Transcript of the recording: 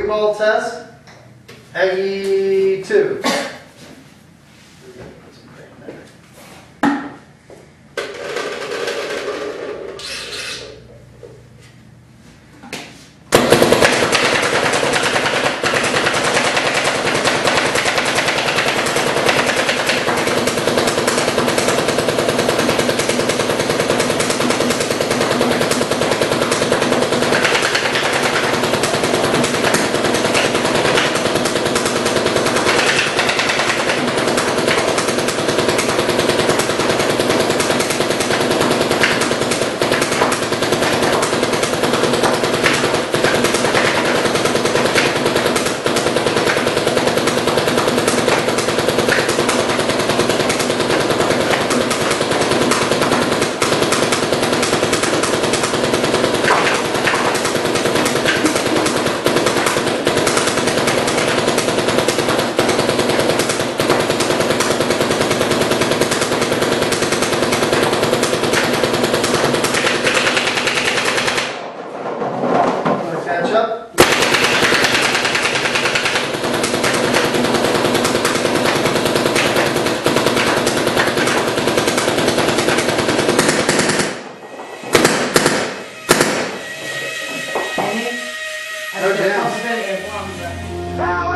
three ball test, Peggy two. Wanna catch up? Any? I don't know No jams.